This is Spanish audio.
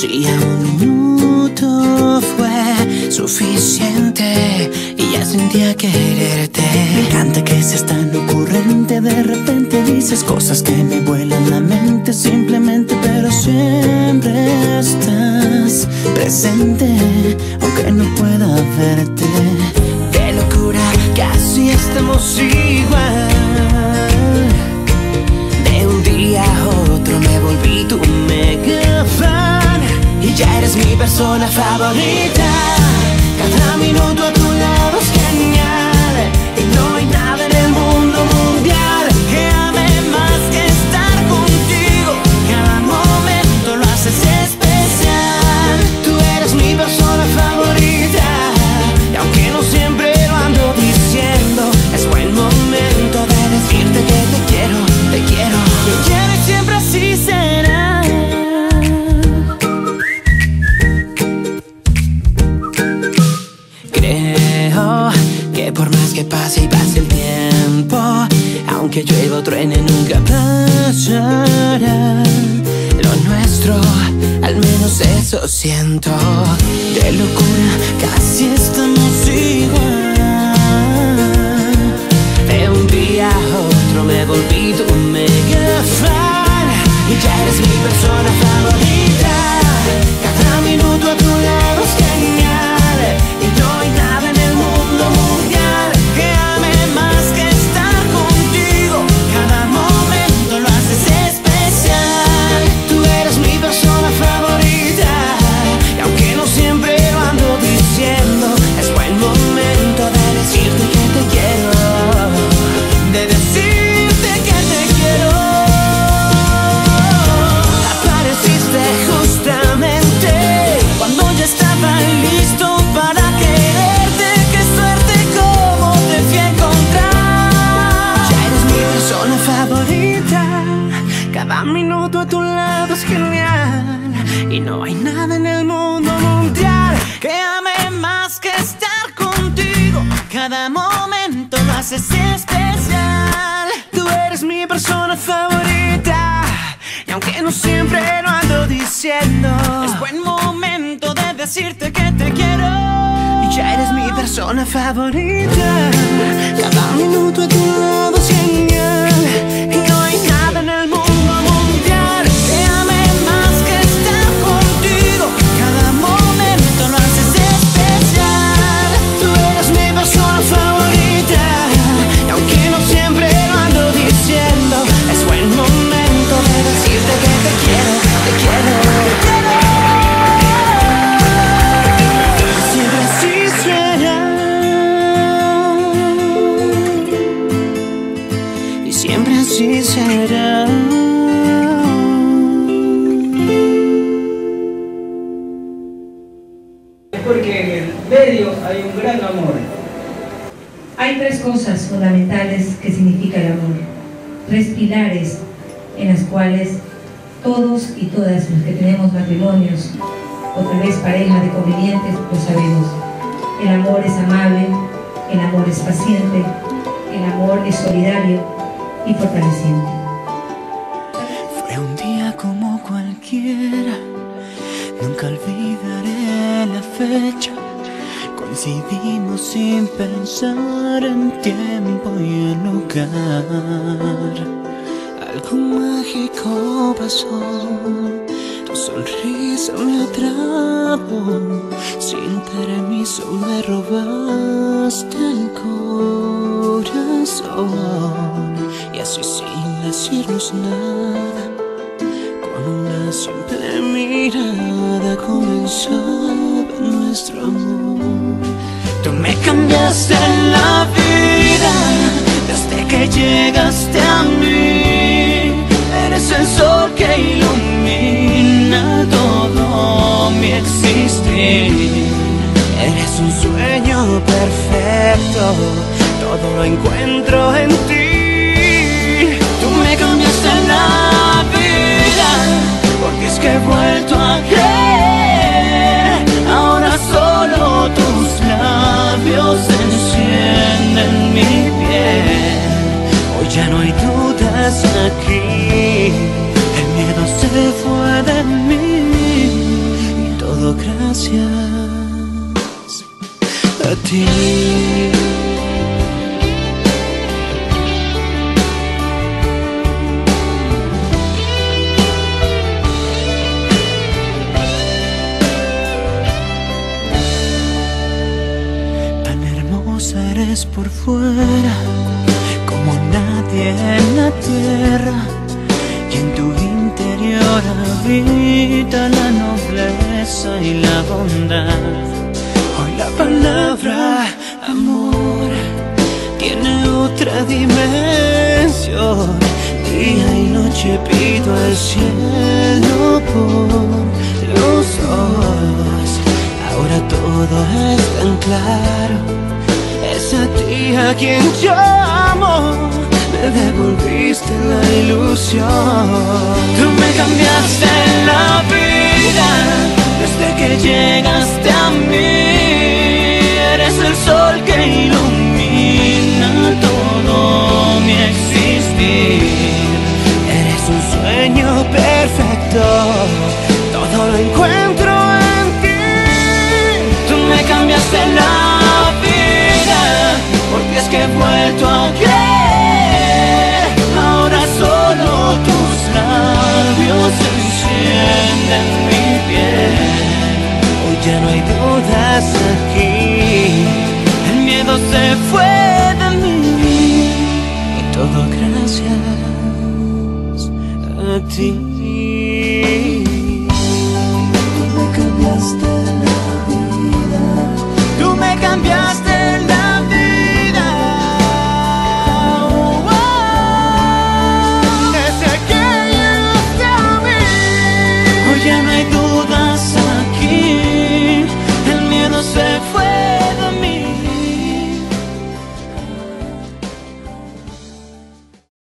Si un minuto fue suficiente y ya sentía quererte. Me encanta que seas tan ocurrente, de repente dices cosas que me vuelan la mente simplemente, pero siempre estás presente, aunque no pueda verte. Qué locura, casi estamos igual. Persona favorita. Cada minuto y pase el tiempo, aunque llueva o truene nunca pasará. Lo nuestro, al menos eso siento. De locura, casi estamos igual. Cada momento lo haces especial. Tú eres mi persona favorita. Y aunque no siempre lo ando diciendo, es buen momento de decirte que te quiero. Y ya eres mi persona favorita. Cada minuto a tu lado hay un gran amor. Hay tres cosas fundamentales que significa el amor, tres pilares en las cuales todos y todas los que tenemos matrimonios o tal vez pareja de convivientes lo sabemos. El amor es amable, el amor es paciente, el amor es solidario y fortaleciente. Algo mágico pasó, tu sonrisa me atrapó. Sin permiso me robaste el corazón. Y así sin decirnos nada. Con una simple mirada comenzaba nuestro amor. Tú me cambiaste la vida llegaste a mí. Eres el sol que ilumina todo mi existir. Eres un sueño perfecto, todo lo encuentro en ti. Ya no hay dudas aquí, el miedo se fue de mí. todo gracias a ti. Tan hermosa eres por fuera, en la tierra, y en tu interior habita la nobleza y la bondad. Hoy la palabra amor tiene otra dimensión. Día y noche pido al cielo por los ojos. Ahora todo es tan claro. Es a ti a quien llamo. Devolviste la ilusión. Tú me cambiaste la vida desde que llegaste a mí. Eres el sol que ilumina todo mi existir. Eres un sueño perfecto. Todo lo encuentro en ti. Tú me cambiaste la vida eternity